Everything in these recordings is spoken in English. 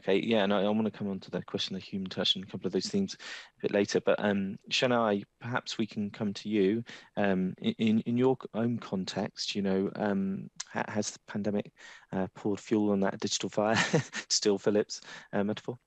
Okay, yeah, and I, I, want to come on to the question of human touch and a couple of those themes a bit later. But um, Shanai, perhaps we can come to you um, in in your own context. You know, um, has the pandemic uh, poured fuel on that digital fire? Still, Philip's uh, metaphor.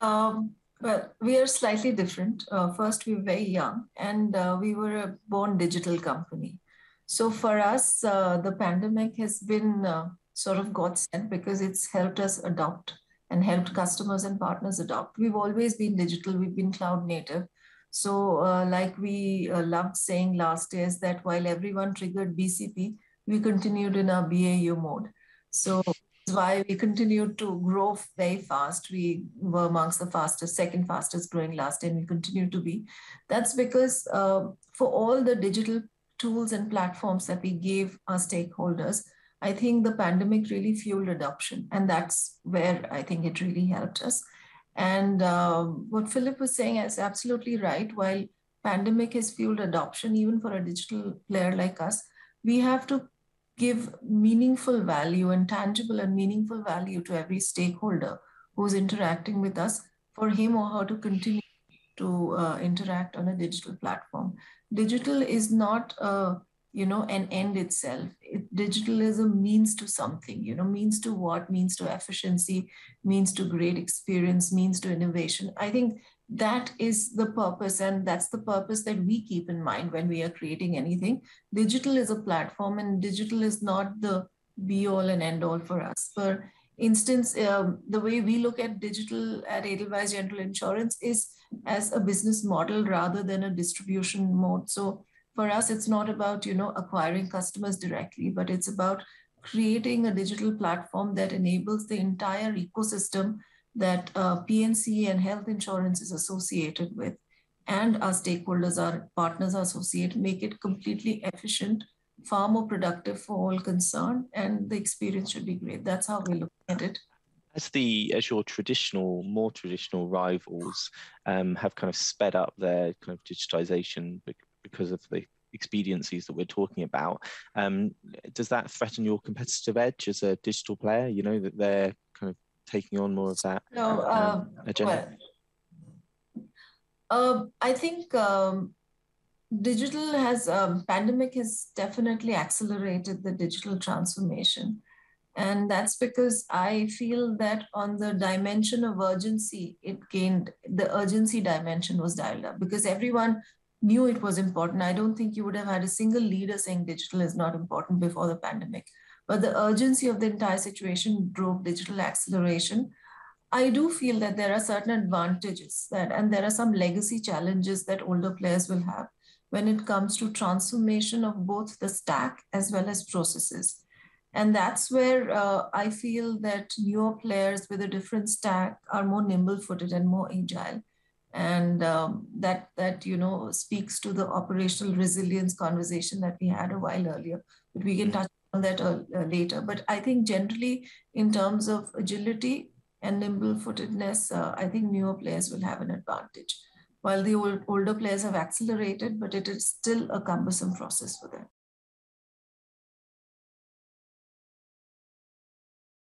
Um, well, we are slightly different. Uh, first, we were very young, and uh, we were a born digital company. So for us, uh, the pandemic has been uh, sort of God sent because it's helped us adopt and helped customers and partners adopt. We've always been digital, we've been cloud native. So, uh, like we uh, loved saying last year, is that while everyone triggered BCP, we continued in our BAU mode. So, that's why we continued to grow very fast. We were amongst the fastest, second fastest growing last year, and we continue to be. That's because uh, for all the digital tools and platforms that we gave our stakeholders, I think the pandemic really fueled adoption. And that's where I think it really helped us. And um, what Philip was saying is absolutely right. While pandemic has fueled adoption, even for a digital player like us, we have to give meaningful value and tangible and meaningful value to every stakeholder who's interacting with us for him or her to continue to uh, interact on a digital platform. Digital is not a you know an end itself. It, digital is a means to something you know means to what means to efficiency means to great experience means to innovation. I think that is the purpose and that's the purpose that we keep in mind when we are creating anything. Digital is a platform and digital is not the be all and end all for us. For instance um, the way we look at digital at edelweiss general insurance is as a business model rather than a distribution mode. So for us, it's not about, you know, acquiring customers directly, but it's about creating a digital platform that enables the entire ecosystem that uh, P&C and health insurance is associated with and our stakeholders, our partners are associated, make it completely efficient, far more productive for all concerned, and the experience should be great. That's how we look at it. As the as your traditional, more traditional rivals um, have kind of sped up their kind of digitization because of the expediencies that we're talking about. Um, does that threaten your competitive edge as a digital player? You know that they're kind of taking on more of that no, um, uh, agenda. Well, uh, I think um, digital has um, pandemic has definitely accelerated the digital transformation. And that's because I feel that on the dimension of urgency, it gained the urgency dimension was dialed up because everyone knew it was important. I don't think you would have had a single leader saying digital is not important before the pandemic. But the urgency of the entire situation drove digital acceleration. I do feel that there are certain advantages that, and there are some legacy challenges that older players will have when it comes to transformation of both the stack as well as processes. And that's where uh, I feel that newer players with a different stack are more nimble footed and more agile and um, that that you know speaks to the operational resilience conversation that we had a while earlier but we can touch on that uh, uh, later. But i think generally in terms of agility and nimble footedness uh, i think newer players will have an advantage. While the old, older players have accelerated but it is still a cumbersome process for them